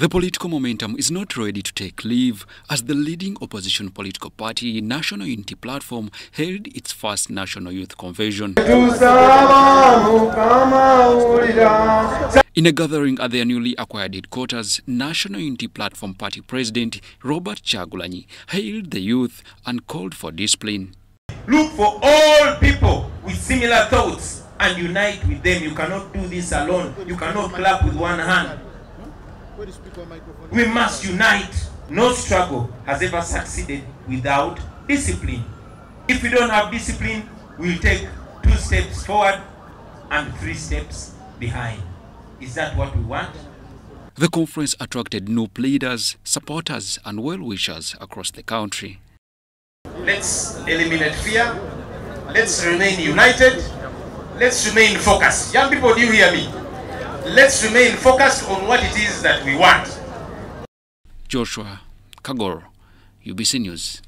The political momentum is not ready to take leave as the leading opposition political party, National Unity Platform, held its first National Youth Convention. In a gathering at their newly acquired headquarters, National Unity Platform Party President Robert Kyagulanyi hailed the youth and called for discipline. Look for all people with similar thoughts and unite with them. You cannot do this alone. You cannot clap with one hand. We must unite. No struggle has ever succeeded without discipline. If we don't have discipline, we'll take two steps forward and three steps behind. Is that what we want? The conference attracted NUP leaders, supporters, and well wishers across the country. Let's eliminate fear. Let's remain united. Let's remain focused. Young people, do you hear me? Let's remain focused on what it is that we want. Joshua Kagor, UBC News.